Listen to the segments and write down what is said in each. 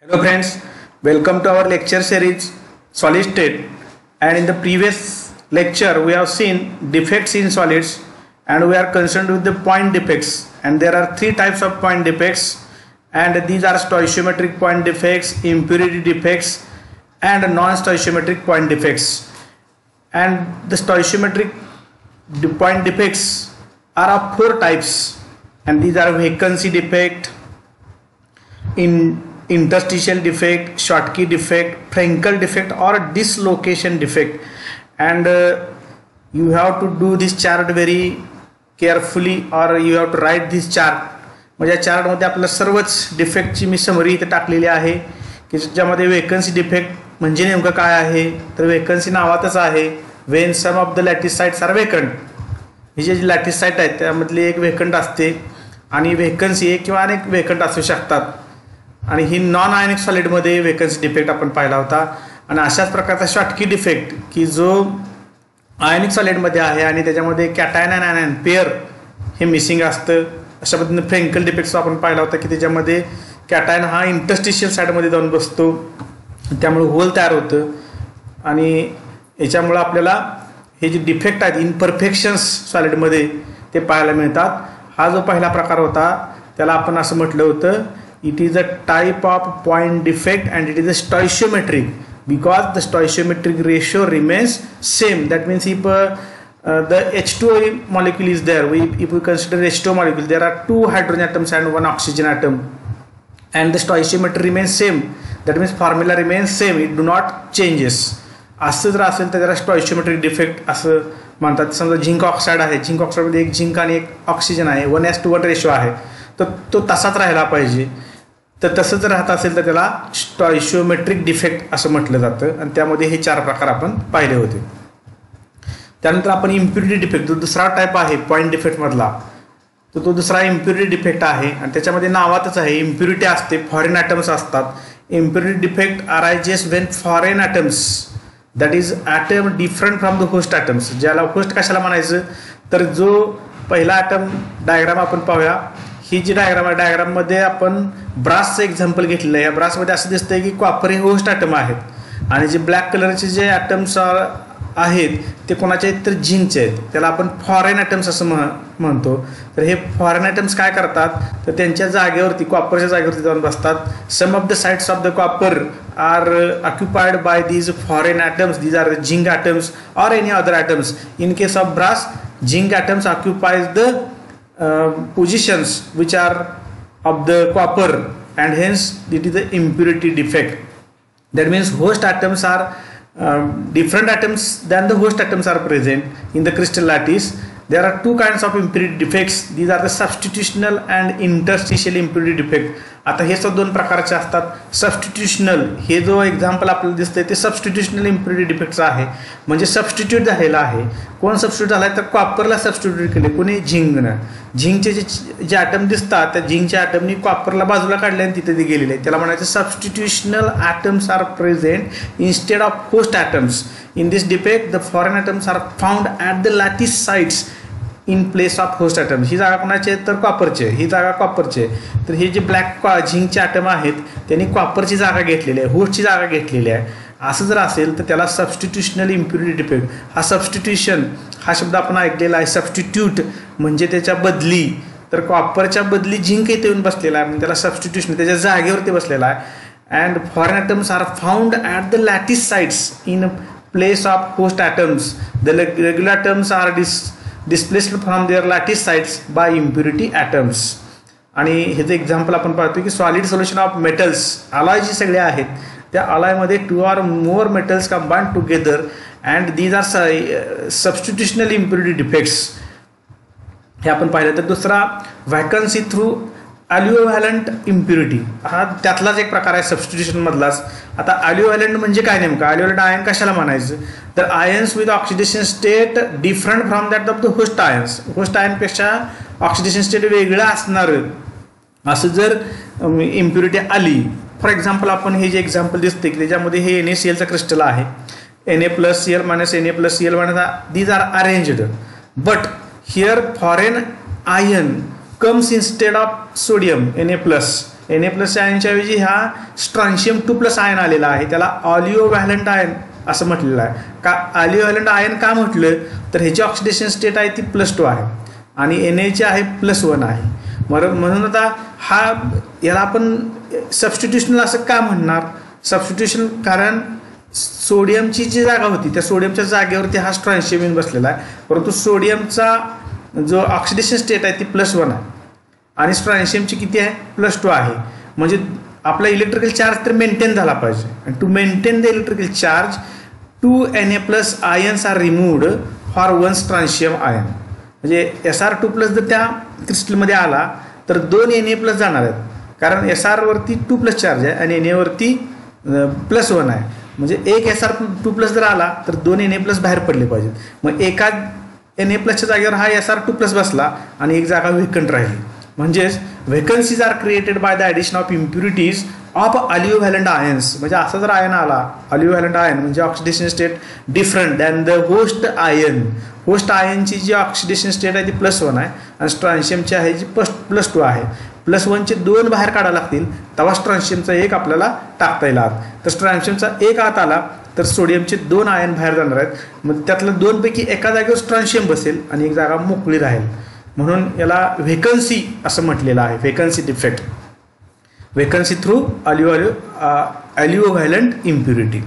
Hello friends, welcome to our lecture series solid state. And in the previous lecture we have seen defects in solids and we are concerned with the point defects. And there are three types of point defects and these are stoichiometric point defects, impurity defects and non-stoichiometric point defects. And the stoichiometric point defects are of four types. And these are vacancy defect in interstitial defect, Schottky defect, Frankel defect, or dislocation defect. And uh, you have to do this chart very carefully or you have to write this chart म्हणजे या चार्टमध्ये आपल्याला सर्वच डिफेक्टची मी summary इथे टाकलेली आहे की ज्यामध्ये वेकन्सी डिफेक्ट म्हणजे नेमकं काय आहे तर वेकन्सी नावातच आहे when some of the lattice sites are vacant ही जे लॅटिसाइट आहेत त्यामधली एक वेकंट असते आणि वेकन्सी एक किंवा अनेक वेकंट असू शकतात. आणि ही नॉन आयनिक सॉलिडमध्ये वेकन्सी डिफेक्ट आपण पाहिला होता. आणि अशाच प्रकारचा शॉटकी डिफेक्ट की जो आयनिक सॉलिडमध्ये आहे आणि त्याच्यामध्ये कॅटायन अँड आयन पेअर हे मिसिंग असतं. अशा पद्धतीने फ्रेंकल डिफेक्ट आपण पाहिला होता की त्याच्यामध्ये कॅटायन हा इंटस्टिशियल साईडमध्ये जाऊन बसतो. त्यामुळे होल तयार होतं. आणि याच्यामुळं आपल्याला हे जे डिफेक्ट आहेत इनपरफेक्शन्स सॉलिडमध्ये ते पाहायला मिळतात. हा जो पहिला प्रकार होता त्याला आपण असं म्हटलं होतं it is a type of point defect and it is a stoichiometric because the stoichiometric ratio remains same that means if uh, uh, the H2O molecule is there we, if we consider H2O molecule there are two hydrogen atoms and one oxygen atom and the stoichiometry remains same that means formula remains same it do not changes असं जर असेल तर त्याला स्टॉइशियोमेट्रिक defect असं म्हणतात समजा zinc oxide आहे zinc ऑक्साईडमध्ये एक झिंक आणि एक ऑक्सिजन आहे one is to one ratio आहे तर तो तसाच राहिला पाहिजे तर तसं जर राहत असेल तर त्याला स्टॉइशिओमेट्रिक डिफेक्ट असं म्हटलं जातं. आणि त्यामध्ये हे चार प्रकार आपण पाहिले होते. त्यानंतर आपण इम्प्युरिटी डिफेक्ट जो दुसरा टाईप आहे पॉईंट डिफेक्टमधला तर तो दुसरा इम्प्युरिटी डिफेक्ट आहे. आणि त्याच्यामध्ये नावातच आहे इम्प्युरिटी असते फॉरेन ॲटम्स असतात. Impurity defect arises when foreign atoms that is atom different from the host atoms ज्याला होस्ट कशाला म्हणायचं? तर जो पहिला ॲटम डायग्राम आपण पाहूया ही जी डायग्राम आहे डायग्राममध्ये आपण ब्रासचं एक्झाम्पल घेतलेलं आहे. या ब्रासमध्ये असं दिसतंय की कॉपर हे होस्ट ॲटम आहेत. आणि जे ब्लॅक कलरचे जे ॲटम्स आहेत ते कोणाचे आहेत? तर झिंकचे आहेत. त्याला आपण फॉरेन ॲटम्स असं म्हण म्हणतो. तर हे फॉरेन ॲटम्स काय करतात? तर त्यांच्या जागेवरती कॉपरच्या जागेवरती जाऊन बसतात. Some of the sites of the copper are occupied by these foreign atoms these are zinc atoms or any other atoms in case of brass zinc atoms occupies the positions which are of the copper and hence it is the impurity defect. That means host atoms are um, different atoms than the host atoms are present in the crystal lattice there are two kinds of impurity defects. These are the substitutional and interstitial impurity defect. आता हे सुद्धा दोन प्रकारचे असतात. Substitutional हे जो example आपल्याला दिसतंय ते सबस्टिट्युशनल इम्प्युरिटी डिफेक्टचा आहे. म्हणजे सबस्टिट्यूट झालेला आहे. कोण सबस्टिट्यूट झाला आहे तर कॉपरला सबस्टिट्यूट केले कोणी? झिंगनं. झिंगचे जे जे ॲटम दिसतात त्या झिंगच्या ॲटमनी कॉपरला बाजूला काढले आणि तिथे ते गेलेले आहे त्याला म्हणायचं substitutional atoms are present instead of host atoms in this defect the foreign atoms are found at the lattice sites in place of host atom ही जागा कोणाची आहे? तर कॉपरचे ही जागा कॉपरचे तर हे जे ब्लॅक कॉ झिंकचे ॲटम आहेत त्यांनी कॉपरची जागा घेतलेली आहे. होस्टची जागा घेतलेली आहे. असं जर असेल तर त्याला सबस्टिट्युशनल इम्प्युरिटी डिफेक्ट हा सबस्टिट्युशन हा शब्द आपण ऐकलेला आहे. सबस्टिट्यूट म्हणजे त्याच्या बदली. तर कॉपरच्या बदली झिंक इथे येऊन बसलेला आहे. म्हणजे त्याला सबस्टिट्युशन त्याच्या जागेवरती बसलेला आहे. And foreign atoms are found at the lattice sites in place of host atoms the regular atoms are dis displaced from their lattice sites by impurity atoms आणि ह्याचं एक्झाम्पल आपण पाहतो की solid solution of metals alloy जे सगळे आहेत त्या अलॉयमध्ये two or more metals combined together and these are substitutional impurity defects हे आपण पाहिलं. तर दुसरा व्हॅकन्सी थ्रू ॲल्युओव्हॅलंट इम्प्युरिटी हा त्यातलाच एक प्रकार आहे सबस्टिट्युशन मधलाच. आता ॲल्युओव्हॅलंट म्हणजे काय नेमकं? ॲल्युओव्हॅलंट आयन कशाला म्हणायचं? तर ions with oxidation state different from that of the host ions host आयनपेक्षा oxidation state वेगळं असणार. असं जर इम्प्युरिटी आली फॉर एक्झाम्पल आपण हे जे एक्झाम्पल दिसते की त्याच्यामध्ये हे एन ए सी एलचं क्रिस्टल आहे. N A plus C L minus N A plus C L minus these are arranged but here foreign ion comes instead of sodium N A plus N A plus आयनच्या ऐवजी हा strontium to plus ion आलेला आहे. त्याला olio व्हॅलंट ion असं म्हटलेलं आहे. का olio व्हॅलंट ion का म्हटलं? तर ह्याची ऑक्सिडेशन स्टेट आहे ती प्लस टू आहे. आणि एन एची आहे प्लस वन आहे. बरं म्हणून आता हा याला आपण सबस्टिट्युशनल असं का म्हणणार? सबस्टिट्युशन कारण सोडियमची जी जागा होती त्या सोडियमच्या जागेवरती हा स्ट्रॉन्शियम येऊन बसलेला आहे. परंतु सोडियमचा जो ऑक्सिडेशन स्टेट आहे ती प्लस वन आहे. आणि स्ट्रॉन्शियमची किती आहे? प्लस टू आहे. म्हणजे आपला इलेक्ट्रिकल चार्ज तर मेंटेन झाला पाहिजे. आणि to maintain the electrical charge two N A plus ions are removed for one strontium ion म्हणजे एस आर टू प्लस जर त्या क्रिस्टलमध्ये आला तर दोन एन ए प्लस जाणार आहेत. कारण एस आरवरती टू प्लस चार्ज आहे आणि एन एवरती प्लस वन आहे. म्हणजे एक एस आर टू प्लस जर आला तर दोन एन ए प्लस बाहेर पडले पाहिजेत. मग एका एन ए प्लसच्या जागेवर हा एस आर टू प्लस बसला आणि एक जागा व्हेकंट राहिली. म्हणजेच vacancies are created by the addition of impurities of aliovalent ions म्हणजे असा जर आयन आला अलिओ व्हॅलंट आयन म्हणजे oxidation state different than the host ion host आयनची जी ऑक्सिडेशन स्टेट आहे ती प्लस वन आहे आणि स्ट्रॅन्शियमची आहे जी प्लस प्लस टू आहे. प्लस वनचे दोन बाहेर काढावं लागतील तेव्हा स्ट्रॉन्शियमचा एक आपल्याला टाकता येईल आत. तर ट्रान्शियमचा एक आत आला तर सोडियमचे दोन आयन बाहेर जाणार आहेत. मग त्यातलं दोनपैकी एका जागेवर स्ट्रॉन्शियम बसेल आणि एक जागा मोकळी राहील. म्हणून याला व्हेकन्सी असं म्हटलेलं आहे व्हेकन्सी डिफेक्ट व्हेकन्सी थ्रू अलिओ अलिओ व्हायलंट इम्प्युरिटी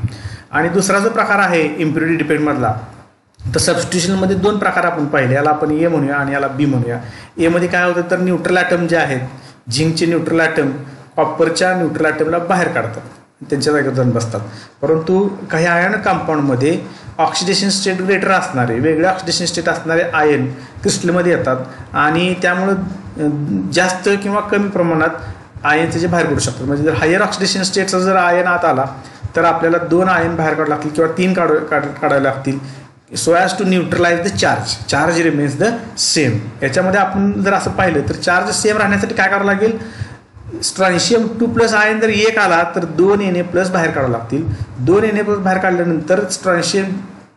आणि दुसरा जो प्रकार आहे इम्प्युरिटी डिफेक्टमधला तर सबस्टिट्युशनमध्ये दोन प्रकार आपण पाहिले. याला आपण ए म्हणूया आणि याला बी म्हणूया. एमध्ये काय होतं तर न्यूट्रल ॲटम जे आहेत झिंकचे न्यूट्रल ॲटम कॉपरच्या न्यूट्रल ॲटमला बाहेर काढतात. त्यांच्या जागेवर जाऊन बसतात. परंतु काही आयन कंपाऊंडमध्ये ऑक्सिडेशन स्टेट ग्रेटर असणारे वेगळे ऑक्सिडेशन स्टेट असणारे आयन क्रिस्टलमध्ये येतात आणि त्यामुळं जास्त किंवा कमी प्रमाणात आयन त्याचे बाहेर काढू शकतात. म्हणजे जर हायर ऑक्सिडेशन स्टेटचा जर आयन आत आला तर आपल्याला दोन आयन बाहेर काढावं लागतील किंवा तीन काढ काढावे लागतील. So as to neutralize the charge charge remains the same याच्यामध्ये आपण जर असं पाहिलं तर चार्ज सेम राहण्यासाठी काय करावं लागेल? स्ट्रॅन्शियम टू प्लस आयन जर एक आला तर दोन एन ए प्लस बाहेर काढावं लागतील. दोन एन ए प्लस बाहेर काढल्यानंतर स्ट्रॅन्शियम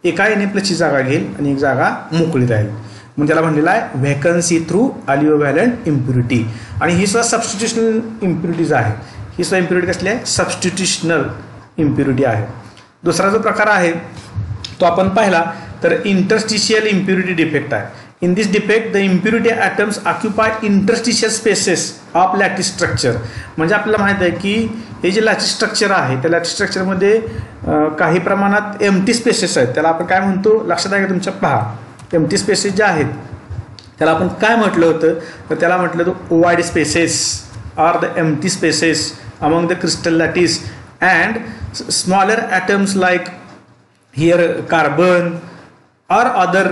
एका एन ए प्लसची जागा घेईल आणि एक जागा मोकळी राहील. मग त्याला म्हणलेलं आहे व्हॅकन्सी थ्रू व्हॅलंट इम्प्युरिटी आणि ही सुद्धा सबस्टिट्युशनल इम्प्युरिटीज आहे. ही सुद्धा इम्प्युरिटी कसली आहे? सबस्टिट्युशनल इम्प्युरिटी आहे. दुसरा जो प्रकार आहे तो आपण पाहिला. तर इंटरस्टिशियल इम्प्युरिटी डिफेक्ट आहे. In this defect the impurity atoms occupy interstitial spaces of lattice structure म्हणजे आपल्याला माहीत आहे की हे जे लॅटिस स्ट्रक्चर आहे त्या लॅटिस स्ट्रक्चरमध्ये काही प्रमाणात एमटी स्पेसेस आहेत. त्याला आपण काय म्हणतो? लक्षात आहे का तुमच्या? पहा. एमटी स्पेसेस जे आहेत त्याला आपण काय म्हटलं होतं? तर त्याला म्हटलं होतं wide spaces are the empty spaces among the crystal lattice and smaller atoms like here carbon or other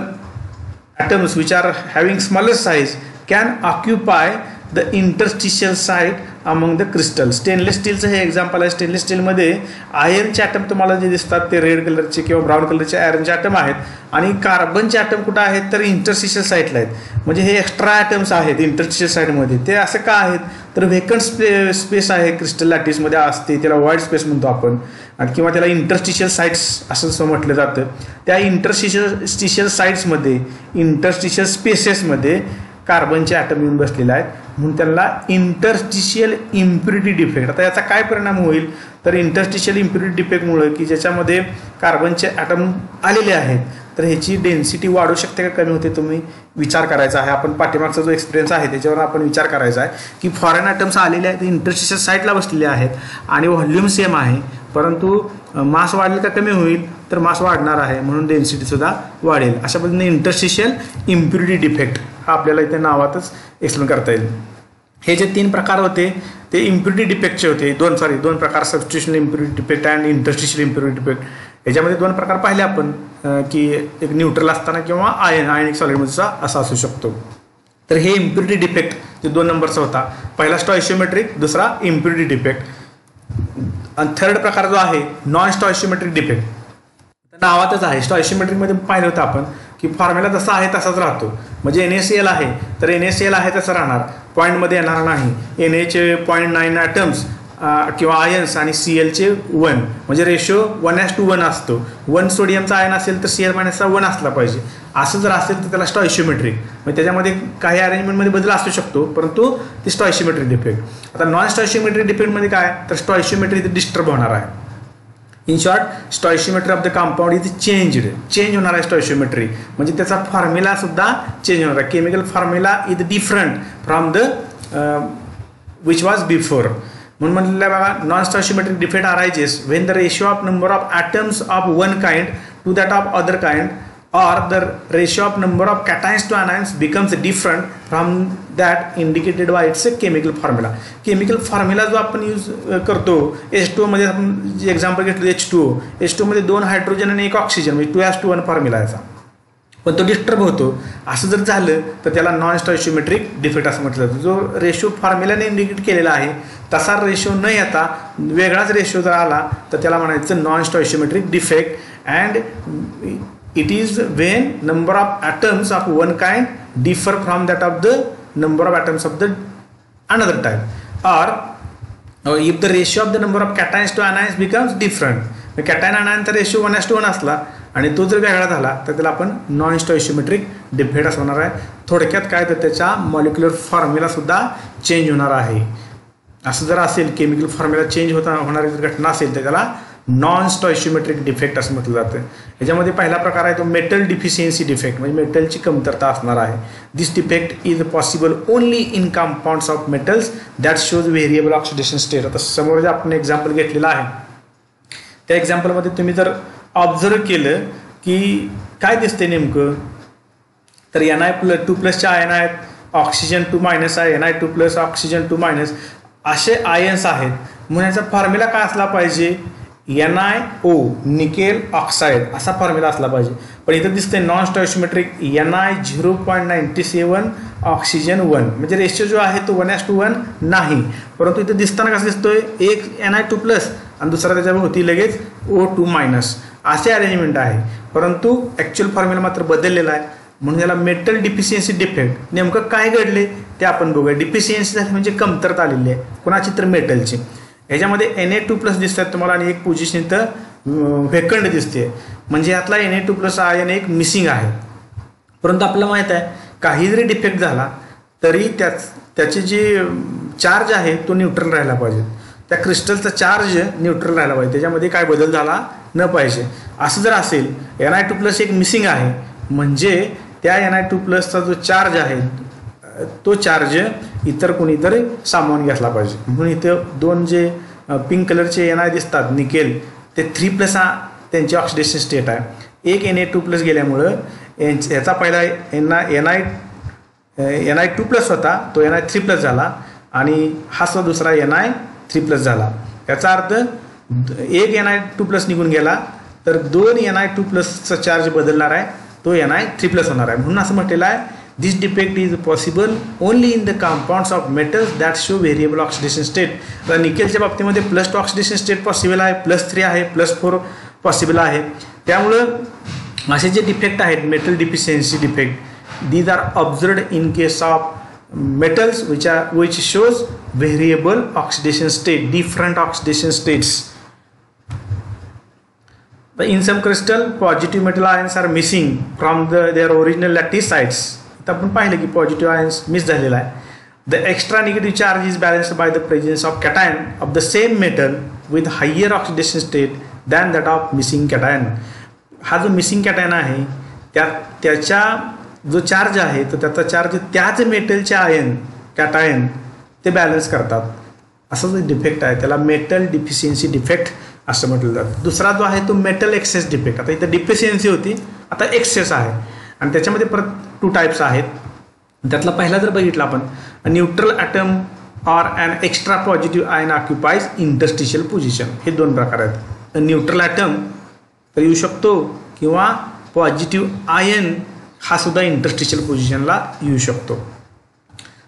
atoms which are having smaller size can occupy the interstitial site among the crystal stainless स्टीलचं हे example आहे. Stainless स्टीलमध्ये आयर्नचे item तुम्हाला जे दिसतात ते red कलरचे किंवा ब्राऊन कलरचे आयर्नचे ॲटम आहेत. आणि कार्बनचे ॲटम कुठं आहेत? तर इंटरस्टिशियल साईटला आहेत. म्हणजे हे एक्स्ट्रा ॲटम्स आहेत इंटरस्टिशियल साईटमध्ये ते असं का आहेत? तर व्हेकंट स्पे स्पेस आहे क्रिस्टल लॅटिसमध्ये असते. त्याला वाईड स्पेस म्हणतो आपण. आणि किंवा त्याला इंटरस्टिशियल साईट्स असं म्हटलं जातं त्या इंटरस्टिशियल स्टिशियल साईट्समध्ये इंटरस्टिशियल स्पेसेसमध्ये कार्बनचे ॲटम येऊन बसलेले आहेत. म्हणून त्यांना इंटरस्टिशियल इम्प्युरिटी डिफेक्ट आता याचा काय परिणाम होईल? तर इंटरस्टिशियल इम्प्युरिटी डिफेक्टमुळे की ज्याच्यामध्ये कार्बनचे ॲटम आलेले आहेत तर ह्याची डेन्सिटी वाढू शकते का कमी होते तुम्ही? विचार करायचा आहे. आपण पाठीमागचा जो एक्सपिरियन्स आहे त्याच्यावर आपण विचार करायचा आहे की फॉरेन आयटम्स आलेले आहेत इंटरस्टिशियल साईटला बसलेले आहेत आणि व्हॉल्यूम सेम आहे. परंतु मास वाढेल का कमी होईल तर मास वाढणार आहे म्हणून डेन्सिटीसुद्धा वाढेल. अशा पद्धतीने इंटरस्टिशियल इम्प्युरिटी डिफेक्ट हा आपल्याला इथे नावातच एक्सप्लेन करता येईल. हे जे तीन प्रकार होते ते इम्प्युरिटी डिफेक्टचे होते. दोन सॉरी दोन प्रकार substitutional impurity defect and interstitial impurity defect याच्यामध्ये दोन प्रकार पाहिले आपण की एक न्यूट्रल असताना किंवा आयन आयनिक सॉलिडमधचा असा असू शकतो. तर हे इम्प्युरिटी डिफेक्ट जे दोन नंबरचा होता. पहिला स्टॉइशियोमेट्रिक दुसरा इम्प्युरिटी डिफेक्ट आणि थर्ड प्रकार जो आहे नॉन स्टॉइशियोमेट्रिक डिफेक्ट नावातच आहे. स्टॉइशियोमेट्रिकमध्ये पाहिलं होतं आपण की फॉर्म्युला जसा आहे तसाच राहतो. म्हणजे एन एस एल आहे तर एन एस एल आहे तसं राहणार. पॉईंटमध्ये येणार नाही. N H point nine atoms किंवा आयन्स आणि सी एलचे वन. म्हणजे ratio one as to one असतो. वन सोडियमचा आयन असेल तर सी एल मायनसचा वन असला पाहिजे. असं जर असेल तर त्याला स्टॉइशियोमेट्रिक म्हणजे त्याच्यामध्ये काही अरेंजमेंटमध्ये बदल असू शकतो परंतु ते स्टॉइशियोमेट्रिक डिफेक्ट आता नॉन स्टॉइशियोमेट्रिक डिफेक्टमध्ये काय? तर स्टॉइशियोमेट्री डिस्टर्ब होणार आहे. In short stoichiometry of the compound is changed change होणार आहे स्टॉइशियोमेट्री म्हणजे त्याचा फॉर्म्युला सुद्धा चेंज होणार आहे. Chemical formula is different from the which was before म्हणून म्हटलं बघा non stoichiometric defect arises when the ratio of number of atoms of one kind to that of other kind or the ratio of number of cations to anions becomes different from that indicated by its chemical formula. Chemical formula जो आपण use करतो H two मध्ये आपण जे example घेतलं H two H two मध्ये दोन hydrogen आणि एक ऑक्सिजन म्हणजे two is to one formula याचा. पण तो डिस्टर्ब होतो. असं जर झालं तर त्याला नॉन स्टॉशिमेट्रिक डिफेक्ट असं म्हटलं जातं. जो रेशो फॉर्म्युलाने इंडिकेट केलेला आहे तसा रेशो न येता वेगळाच रेशो जर आला तर त्याला म्हणायचं non stoichiometric defect and it is when number of atoms of one kind differ from that of the number of atoms of the another type are if the ratio of the number of cations to anions becomes different cation anion तर ratio one is to one असला आणि तो जर वेगळा झाला तर त्याला आपण नॉन स्टॉशिओमेट्रिक डिफेक्ट असणार आहे. थोडक्यात काय तर त्याच्या मॉलिक्युलर फॉर्म्युलासुद्धा चेंज होणार आहे. असं जर असेल केमिकल फॉर्म्युला चेंज होता होणारी जर घटना असेल तर त्याला नॉन स्टॉइशिमेट्रिक डिफेक्ट असं म्हटलं जातं. याच्यामध्ये पहिला प्रकार आहे तो मेटल डिफिशियन्सी डिफेक्ट म्हणजे मेटलची कमतरता असणार आहे. This defect is possible only in compounds of metals that shows variable oxidation state आता समोर जे आपण एक्झाम्पल घेतलेलं आहे त्या एक्झाम्पलमध्ये तुम्ही जर ऑब्झर्व केलं की काय दिसते नेमकं? तर एन आय प्लस टू प्लसचे आयन आहेत ऑक्सिजन टू मायनस आहे. N I two plus oxygen two minus असे आयन्स आहेत. म्हणून याचा फॉर्म्युला काय असला पाहिजे? N I O nickel oxide असा फॉर्म्युला असला पाहिजे. पण इथं दिसते non stoichiometric N I zero point ninety seven oxygen one म्हणजे रेशिओ जो आहे तो वन एस टू वन नाही. परंतु इथं दिसताना कसं दिसतोय? एक एन आय टू प्लस आणि दुसरा त्याच्यावर लगेच ओ टू मायनस असे अरेंजमेंट आहे. परंतु ॲक्च्युअल फॉर्म्युला मात्र बदललेला आहे. म्हणून याला मेटल डिफिशियन्सी डिफेक्ट नेमकं काय घडले? ते आपण बघूया. डिफिशियन्सी झाली म्हणजे कमतरता आलेली आहे. कोणाची? तर मेटलची ह्याच्यामध्ये एन ए टू प्लस दिसतात तुम्हाला आणि एक पोझिशन इथं व्हेकंड दिसते. म्हणजे यातला N A two plus ion एक मिसिंग आहे. परंतु आपल्याला माहीत आहे काही जरी डिफेक्ट झाला तरी त्याच त्याचे जे चार्ज आहे तो न्यूट्रल राहायला पाहिजे. त्या क्रिस्टलचा चार्ज न्यूट्रल राहायला पाहिजे. त्याच्यामध्ये काय बदल झाला न पाहिजे. असं जर असेल एन आय टू प्लस एक मिसिंग आहे. म्हणजे त्या एन आय टू प्लसचा जो चार्ज आहे तो चार्ज इतर कोणीतरी सामावून घेतला पाहिजे. म्हणून इथं दोन जे पिंक कलरचे एन आय दिसतात निकेल ते थ्री प्लस हा त्यांची ऑक्सिडेशन स्टेट आहे. एक एन ए टू प्लस गेल्यामुळं याचा पहिला N I N I N I two plus होता तो एन आय थ्री प्लस झाला आणि हा दुसरा एन आय थ्री प्लस झाला. याचा अर्थ एक एन आय टू प्लस निघून गेला तर दोन एन आय टू प्लसचा चार्ज बदलणार आहे. तो एन आय थ्री प्लस होणार आहे. म्हणून असं म्हटलेलं आहे this defect is possible only in the compound of metals that show variable oxidation state तर निकेलच्या बाबतीमध्ये plus two oxidation state possible आहे प्लस थ्री आहे प्लस फोर पॉसिबल आहे. त्यामुळं असे जे डिफेक्ट आहेत metal deficiency defect these are observed in case of metals which are which shows variable oxidation state different oxidation states in some crystal positive metal ions are missing from the their original lattice sites. तर आपण पाहिलं की positive ions miss झालेला आहे. The extra negative charge is balanced by the presence of cation of the same metal with higher oxidation state than that of missing cation हा जो missing cation आहे त्या त्याच्या जो चार्ज आहे तर त्याचा चार्ज त्याच मेटलचे आयन कॅटायन ते बॅलन्स करतात. असा जो डिफेक्ट आहे त्याला मेटल डिफिशियन्सी डिफेक्ट असं म्हटलं जातं. दुसरा जो आहे तो मेटल एक्सेस डिफेक्ट आता इथं डिफिशियन्सी होती. आता एक्सेस आहे. आणि त्याच्यामध्ये परत टू टाईप्स आहेत. त्यातला पहिला जर बघितला आपण neutral atom or and extra positive ion occupies interstitial position हे दोन प्रकार आहेत. न्यूट्रल ॲटम तर येऊ शकतो किंवा पॉझिटिव्ह आयन हा सुद्धा इंटरस्टिशियल पोझिशनला येऊ शकतो.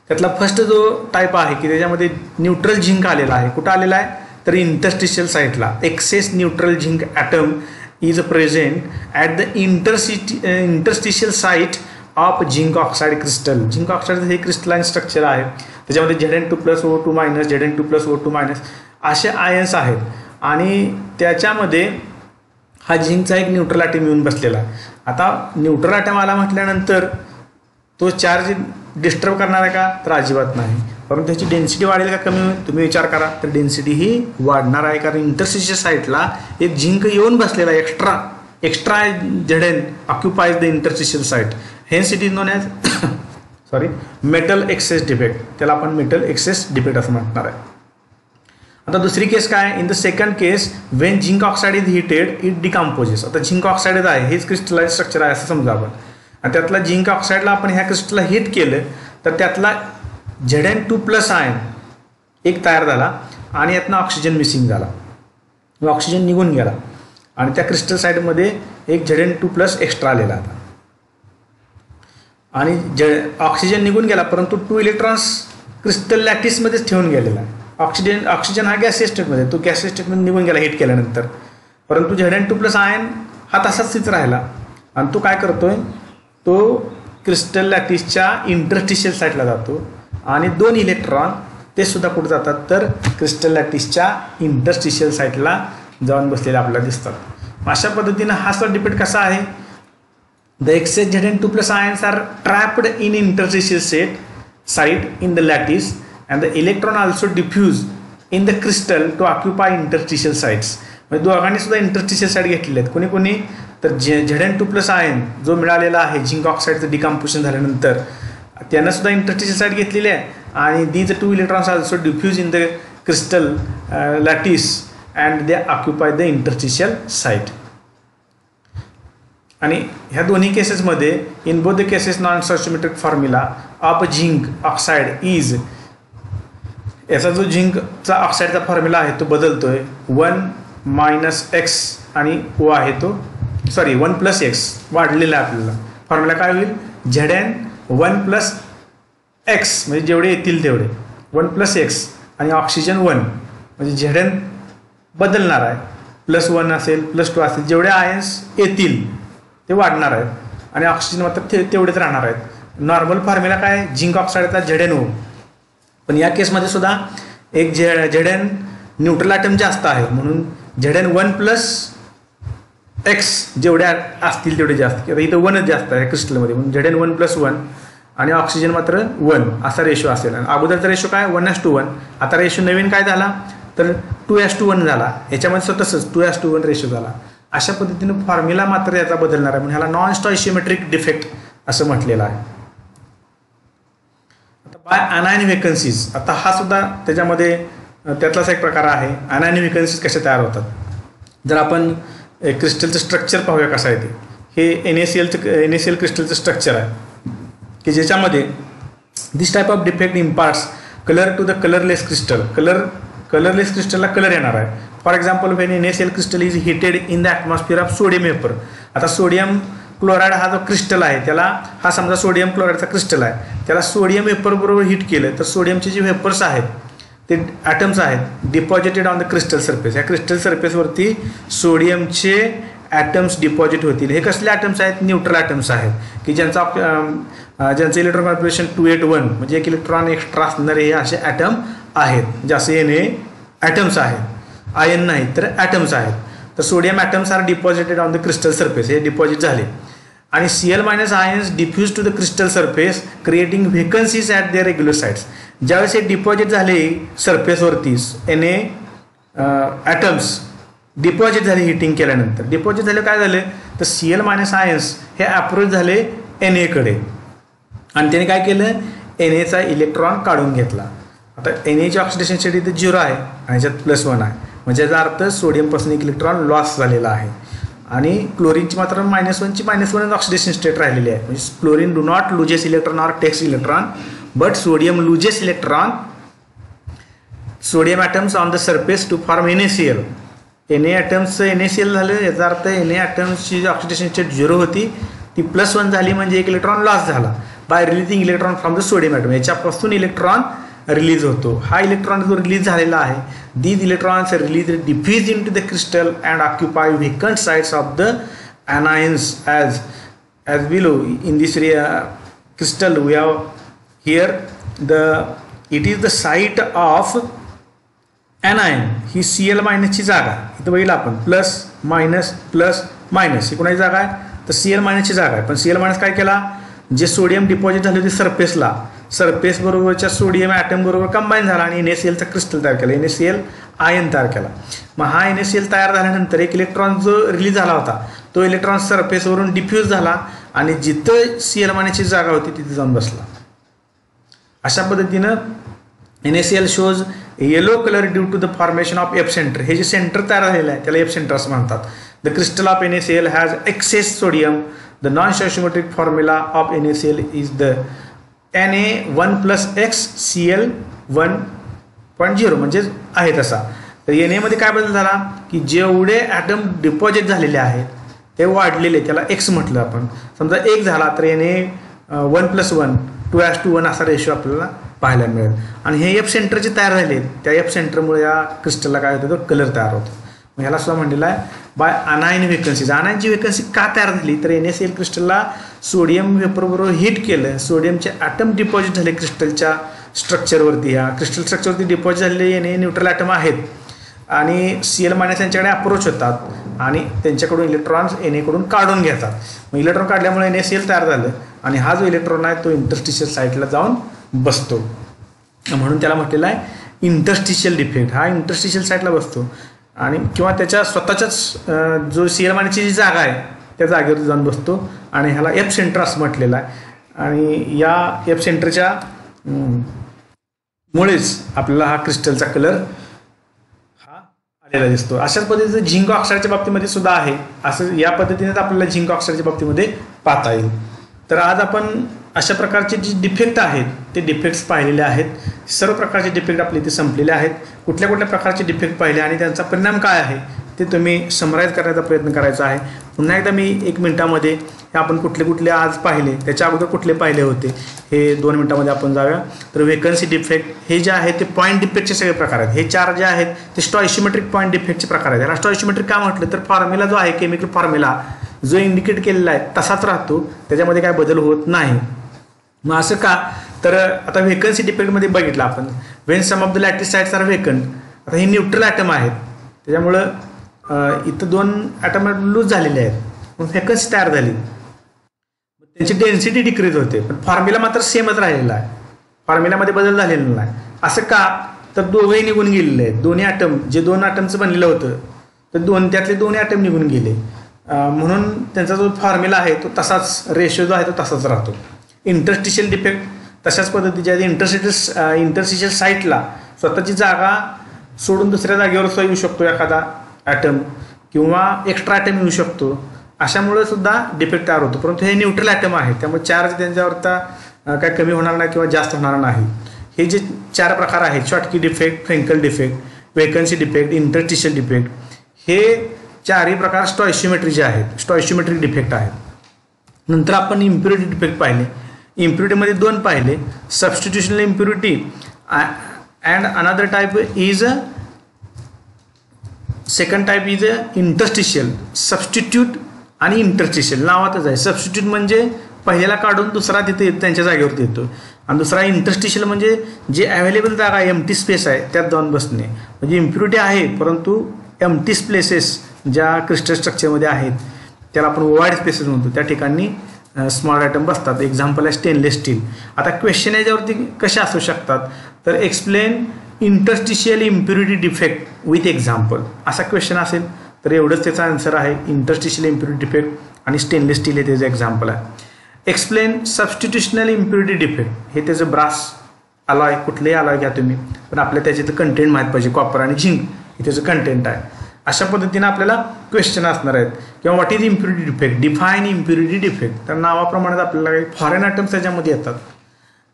त्यातला फर्स्ट जो टाईप आहे की त्याच्यामध्ये न्यूट्रल झिंक आलेला आहे. कुठं आलेला आहे? तर इंटरस्टिशियल साईटला excess neutral zinc atom is present at the intercity interstitial site of zinc oxide crystal zinc oxide हे क्रिस्टलाईन स्ट्रक्चर आहे. त्याच्यामध्ये Z N two plus O two minus Z N two plus O two minus असे ions आहेत. आणि त्याच्यामध्ये हा झिंकचा एक neutral item येऊन बसलेला आहे. आता न्यूट्रल ॲटम आला म्हटल्यानंतर तो चार्ज डिस्टर्ब करणार आहे का? तर अजिबात नाही. परंतु त्याची डेन्सिटी वाढेल का कमी? होईल तुम्ही विचार करा. तर डेन्सिटी ही वाढणार आहे. कारण इंटरसिसच्या साईडला एक झिंक येऊन बसलेला आहे. Extra extra Z N occupies the interstitial site hence it is known as sorry metal excess defect त्याला आपण मेटल एक्सेस डिफेक्ट असं म्हणणार आहे. आता दुसरी केस काय? In the second case when zinc oxide is heated it decomposes आता zinc oxide आहे. हेच क्रिस्टलाइज स्ट्रक्चर आहे असं समजा आपण. आणि त्यातला जिंक ऑक्साईडला आपण ह्या क्रिस्टलला हिट केलं तर त्यातला Z N two plus ion एक तयार झाला आणि यातनं ऑक्सिजन मिसिंग झाला. ऑक्सिजन निघून गेला. आणि त्या क्रिस्टल साईडमध्ये एक Z N two plus extra आलेला आता आणि ज ऑक्सिजन निघून गेला परंतु टू इलेक्ट्रॉन्स क्रिस्टल लॅटिसमध्येच ठेवून गेलेला. आहे ऑक्सिजन ऑक्सिजन हा गॅस स्टेटमध्ये तो गॅस स्टेटमध्ये निघून गेला हिट केल्यानंतर. परंतु Z N two plus ion हा तसाच तिथं राहिला. आणि तो काय करतोय? तो क्रिस्टल लॅटिसच्या इंटरस्टिशियल साईडला जातो. आणि दोन इलेक्ट्रॉन ते सुद्धा कुठे जातात? तर क्रिस्टल लॅटिसच्या इंटरस्टिशियल साईडला जाऊन बसलेले आपल्याला दिसतात. अशा पद्धतीनं हा सर डिपेंड कसा आहे? The excess Z N two plus ions are trapped in interstitial set site in the lattice and the electron also diffuse in the crystal to occupy interstitial sites म्हणजे दोघांनी सुद्धा इंटरस्टिशियल साईड घेतलेले आहेत. कोणी कोणी तर जे Z N two plus ion जो मिळालेला आहे झिंक ऑक्साईडचं डिकम्पोशन झाल्यानंतर त्यांनासुद्धा सुद्धा इंटरस्टिशियल साईड घेतलेली आहे. आणि these two electrons also diffuse in the crystal lattice and they occupy the interstitial site आणि ह्या दोन्ही केसेसमध्ये in both the cases non stoichiometric formula of zinc oxide is याचा जो झिंकचा ऑक्साईडचा फॉर्म्युला आहे तो बदलतोय. वन मायनस एक्स आणि ओ आहे तो सॉरी वन प्लस एक्स वाढलेला आहे आपल्याला. फॉर्म्युला काय होईल? Z N one plus X म्हणजे जेवढे येतील तेवढे. वन प्लस एक्स आणि ऑक्सिजन वन म्हणजे झेड एन बदलणार आहे. प्लस वन असेल प्लस टू असेल जेवढे आयन्स येतील ते वाढणार आहेत. आणि ऑक्सिजन मात्र ते तेवढेच राहणार आहेत. नॉर्मल फॉर्म्युला काय? झिंक ऑक्साईडचा झेड एन ओ पण या केसमध्ये सुद्धा एक झे झेड एन न्यूट्रल आयटम जास्त आहे. म्हणून Z N one plus X जेवढ्या असतील तेवढे जास्त. किंवा इथं वनच जास्त आहे क्रिस्टलमध्ये म्हणून Z N one plus one आणि ऑक्सिजन मात्र वन असा रेशो असेल. आणि अगोदरचा रेशो काय? वन एस टू वन आता रेशो नवीन काय झाला? तर टू एस टू वन झाला. याच्यामध्ये तसंच two is to one ratio झाला. अशा पद्धतीनं फॉर्म्युला मात्र याचा बदलणार आहे. म्हणून ह्याला नॉन स्टॉइशिमेट्रिक डिफेक्ट असं म्हटलेलं आहे. आता बाय अनायन वेकन्सीज आता हा सुद्धा त्याच्यामध्ये त्यातलाच एक प्रकार आहे. अनायन वेकन्सीज कशा तयार होतात? जर आपण क्रिस्टलचं स्ट्रक्चर पाहूया कसं आहे ते. हे एन एस एलचं एन एस एल क्रिस्टलचं स्ट्रक्चर आहे. की ज्याच्यामध्ये this type of defect imparts colour to the colourless crystal colour colourless क्रिस्टलला colour येणार आहे. For example when N S L crystal is heated in the atmosphere of sodium vapour आता sodium chloride हा जो crystal आहे त्याला हा समजा sodium क्लोराईडचा crystal आहे. त्याला सोडियम वेपरबरोबर हिट केलं तर सोडियमचे जे वेपर्स आहेत ते ॲटम्स आहेत deposited on the crystal surface या क्रिस्टल सरफेसवरती सोडियमचे ॲटम्स डिपॉझिट होतील. हे कसले ॲटम्स आहेत? न्यूट्रल ॲटम्स आहेत. की ज्यांचा ज्यांचं electron configuration two eight one म्हणजे एक इलेक्ट्रॉन एक्स्ट्रा असणारे हे असे ॲटम आहेत. जसे एन ए ॲटम्स आहेत. आयन नाही तर ॲटम्स आहेत. तर sodium atoms are deposited on the crystal surface हे डिपॉझिट झाले. आणि C L minus ions diffuse to the crystal surface creating vacancies at the regular sites ज्यावेळेस हे डिपॉझिट झाले सरफेसवरती एन ए ॲटम्स डिपॉझिट झाले हिटिंग केल्यानंतर. डिपॉझिट झालं काय झालं? तर सी एल मायनस आयन्स हे अप्रोच झाले एन एकडे आणि त्याने काय केलं? एन एचा इलेक्ट्रॉन काढून घेतला. आता एन एची ऑक्सिडेशन स्टेट झिरो आहे आणि ह्याच्यात प्लस वन आहे. म्हणजे याचा अर्थ सोडियमपासून एक इलेक्ट्रॉन लॉस झालेला आहे. आणि क्लोरीनची मात्र मायनस वनची मायनस वन ऑक्सिडेशन स्टेट राहिलेली आहे. म्हणजे chlorine do not loses electron or takes electron but sodium loses electron sodium atoms on the surface to form N A C L N A ॲटम्सचं N A C L झालं याचा अर्थ N A ॲटम्सची जी oxidation state zero होती ती plus one झाली म्हणजे एक इलेक्ट्रॉन लॉस झाला. By releasing electron from the sodium atom याच्यापासून इलेक्ट्रॉन रिलीज होतो. हा इलेक्ट्रॉन जो रिलीज झालेला आहे these electrons release diffuse into the crystal and occupy vacant sites of the anions as as below in this uh, crystal we have the it is the the of of N he C L मायनसची जागा इथं बघितलं आपण. Plus minus plus minus ही कोणाची जागा आहे? तर सी एल मायनसची जागा आहे. पण सी एल मायनस काय केला? जे सोडियम डिपॉझिट झाले होते सरफेसला सरफेस बरोबरच्या सोडियम ॲटम बरोबर कंबाईन झाला आणि एन एस एलचा क्रिस्टल तयार केला. एन एस एल आयन तयार केला. मग हा एन एस एल तयार झाल्यानंतर एक इलेक्ट्रॉन जो रिलीज झाला होता तो इलेक्ट्रॉन सरफेसवरून डिफ्यूज झाला आणि जिथं सी एल मानेची जागा होती तिथे जाऊन बसला. अशा पद्धतीनं N S L shows yellow colour due to the formation of F centre हे जे सेंटर तयार झालेलं आहे त्याला एफ सेंटर असं म्हणतात. The crystal of N S L has excess sodium the non stoichiometric formula of N S L is the N A one plus X C L one point zero म्हणजेच आहे तसा. तर N एमध्ये काय बदल झाला? की जेवढे ॲटम डिपॉझिट झालेले आहेत ते वाढलेले त्याला एक्स म्हटलं आपण. समजा एक झाला तर N A one plus one two as two one असा रेशो आपल्याला पाहायला मिळेल. आणि हे एफ सेंटर जे तयार झाले त्या एफ सेंटरमुळे या क्रिस्टलला काय होतं? तो कलर तयार होतो. मग ह्याला सुद्धा म्हणलेला आहे बाय अनायन वेकन्सीज अनायनची वेकन्सी का तयार झाली? तर एन एस एल क्रिस्टलला सोडियम वेपरबरोबर हिट केलं सोडियमचे ॲटम डिपॉझिट झाले क्रिस्टलच्या स्ट्रक्चरवरती ह्या क्रिस्टल स्ट्रक्चरवरती डिपॉझिट झालेले एन ए न्यूट्रल ॲटम आहेत. आणि सी एल मायनस यांच्याकडे अप्रोच होतात. आणि त्यांच्याकडून इलेक्ट्रॉन्स एन एकडून काढून घेतात. मग इलेक्ट्रॉन काढल्यामुळे एन एस एल तयार झालं. आणि हा जो इलेक्ट्रॉन आहे तो इंटरस्टिशियल साईटला जाऊन बसतो. म्हणून त्याला म्हटलेलं आहे इंटरस्टिशियल डिफेक्ट हा इंटरस्टिशियल साईटला बसतो. आणि किंवा त्याच्या स्वतःच्याच जो सी जी जागा आहे त्या जागेवर जाऊन बसतो. आणि ह्याला एफ सेंटर असं म्हटलेलं आहे. आणि या एफ सेंटरच्या मुळेच आपल्याला हा क्रिस्टलचा कलर हा आलेला दिसतो. अशाच पद्धतीचं झिंक ऑक्साईडच्या बाबतीमध्ये सुद्धा आहे. असं या पद्धतीनेच आपल्याला झिंक ऑक्साईडच्या बाबतीमध्ये पाहता येईल. तर आज आपण अशा प्रकारचे जे डिफेक्ट आहेत ते डिफेक्ट्स पाहिलेले आहेत. सर्व प्रकारचे डिफेक्ट आपले इथे संपलेले आहेत. कुठल्या कुठल्या प्रकारचे डिफेक्ट पाहिले आणि त्यांचा परिणाम काय आहे ते तुम्ही समराईज करण्याचा प्रयत्न करायचा आहे. पुन्हा एकदा मी एक मिनटामध्ये आपण कुठले कुठले आज पाहिले त्याच्या अगोदर कुठले पाहिले होते हे दोन मिनटामध्ये आपण जाऊया. तर वेकन्सी डिफेक्ट हे जे आहे ते पॉईंट डिफेक्टचे सगळे प्रकार आहेत. हे चार जे आहेत ते स्टॉइशिमेट्रिक पॉईंट डिफेक्टचे प्रकार आहेत. ह्याला स्टॉइशिमेट्रिक काय म्हटलं? तर फॉर्म्युला जो आहे केमिकल फॉर्म्युला जो इंडिकेट केलेला आहे तसाच राहतो. त्याच्यामध्ये काय बदल होत नाही. मग असं का? तर आता व्हेकन्सी डिपेंडमध्ये बघितलं आपण. When some of the lattice sites are vacant आता हे न्यूट्रल ॲटम आहेत. त्याच्यामुळं इथं दोन ॲटम लूज झालेले आहेत. मग व्हेकन्सी तयार झाली. त्यांची डेन्सिटी डिक्रीज होते. पण फॉर्म्युला मात्र सेमच राहिलेला आहे. फॉर्म्युलामध्ये बदल झालेला नाही. असं का? तर दोघंही निघून गेलेले आहेत. दोन्ही ॲटम जे दोन ॲटमचं बनलेलं होतं तर दोन त्यातले दोन्ही ॲटम निघून गेले. म्हणून त्यांचा जो फॉर्म्युला आहे तो तसाच रेशो जो आहे तो तसाच राहतो. इंटरस्टिशियल डिफेक्ट तशाच पद्धतीच्या इंटरस्टिशियल इंटरस्टिशियल साईटला स्वतःची जागा सोडून दुसऱ्या जागेवर सुद्धा येऊ शकतो एखादा ॲटम किंवा एक्स्ट्रा ॲटम येऊ शकतो. अशामुळे सुद्धा डिफेक्ट तयार होतो. परंतु हे न्यूट्रल ॲटम आहे. त्यामुळे चार्ज त्यांच्यावरता काय कमी होणार नाही किंवा जास्त होणार नाही. हे जे चार प्रकार आहेत Schottky defect Frenkel defect vacancy defect interstitial defect हे चारही प्रकार स्टॉइशिमेट्रीचे आहेत. स्टॉइशिमेट्रिक डिफेक्ट आहेत. नंतर आपण इम्प्युरिटी डिफेक्ट पाहिले. इम्प्युरिटीमध्ये दोन पाहिले. Substitutional impurity and another type is a second type is a interstitial substitute आणि इंटरस्टिशियल नावातच आहे. सबस्टिट्यूट म्हणजे पहिल्याला काढून दुसरा तिथे त्यांच्या जागेवरती येतो. आणि दुसरा इंटरस्टिशियल म्हणजे जे अवेलेबल जागा आहे एम टी स्पेस आहे त्यात जाऊन बसणे. म्हणजे इम्प्युरिटी आहे परंतु एम टी प्लेसेस ज्या क्रिस्टल स्ट्रक्चरमध्ये आहेत त्याला आपण वाईड स्पेसेस म्हणतो. त्या ठिकाणी स्मॉल आयटम बसतात. एक्झाम्पल आहे स्टेनलेस स्टील आता क्वेश्चन याच्यावरती कसे असू शकतात? तर explain interstitial impurity defect with example असा क्वेश्चन असेल तर एवढंच त्याचा आन्सर आहे. इंटरस्टिशियल इम्प्युरिटी डिफेक्ट आणि स्टेनलेस स्टील हे त्याचं एक्झाम्पल आहे. एक्सप्लेन सबस्टिट्युशनल इम्प्युरिटी डिफेक्ट हे त्याचं ब्रास अलॉय कुठलेही अलॉय घ्या तुम्ही पण आपल्या त्याच्यात कंटेंट माहीत पाहिजे. कॉपर आणि झिंक हे त्याचं कंटेंट आहे. अशा पद्धतीनं आपल्याला क्वेश्चन असणार आहेत. किंवा what is impurity defect define impurity defect तर नावाप्रमाणेच आपल्याला काही फॉरेन आयटम्स त्याच्यामध्ये येतात.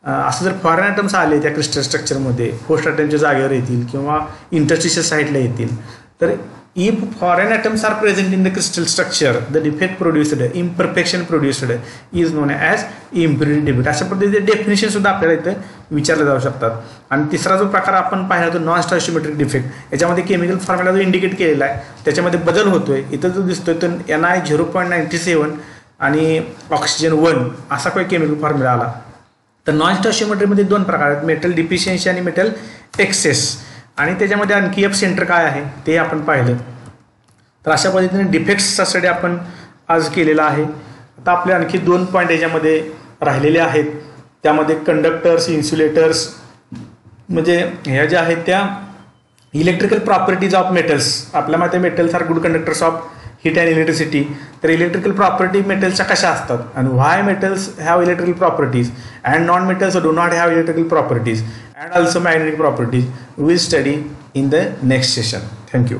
असं जर फॉरेन आयटम्स आले त्या क्रिस्टल स्ट्रक्चरमध्ये पोस्ट आयटमच्या जागेवर येतील किंवा इंटरस्टिशियल साईडला येतील तर if foreign atoms are present in the crystal structure the defect produced imperfection produced is known as impurity defect. अशा पद्धतीचे डेफिनेशन सुद्धा आपल्याला इथं विचारले जाऊ शकतात. आणि तिसरा जो प्रकार आपण पाहिला तो नॉन स्टॉशिमेट्रिक डिफेक्ट याच्यामध्ये केमिकल फॉर्म्युला जो इंडिकेट केलेला आहे त्याच्यामध्ये बदल होतोय. इथं जो दिसतोय तो N I zero point ninety seven आणि ऑक्सिजन वन असा काही केमिकल फॉर्म्युला आला. तर नॉन स्टॉशिमेट्रीमध्ये दोन प्रकार आहेत. मेटल डिफिशियन्सी आणि मेटल एक्सेस आणि त्याच्यामध्ये आणखी एफ सेंटर काय आहे ते आपण पाहिलं. तर अशा पद्धतीने डिफेक्ट्सचा स्टडी आपण आज केलेला आहे. आता आपले आणखी दोन पॉईंट याच्यामध्ये राहिलेले आहेत. त्यामध्ये कंडक्टर्स इन्सुलेटर्स म्हणजे ह्या ज्या आहेत त्या इलेक्ट्रिकल प्रॉपर्टीज ऑफ मेटल्स आपल्या माहिती metals are good conductors of heat and electricity तर इलेक्ट्रिकल प्रॉपर्टी मेटल्सच्या कशा असतात? आणि why metals have electrical properties and non metals do not have electrical properties and also magnetic properties will study in the next session thank you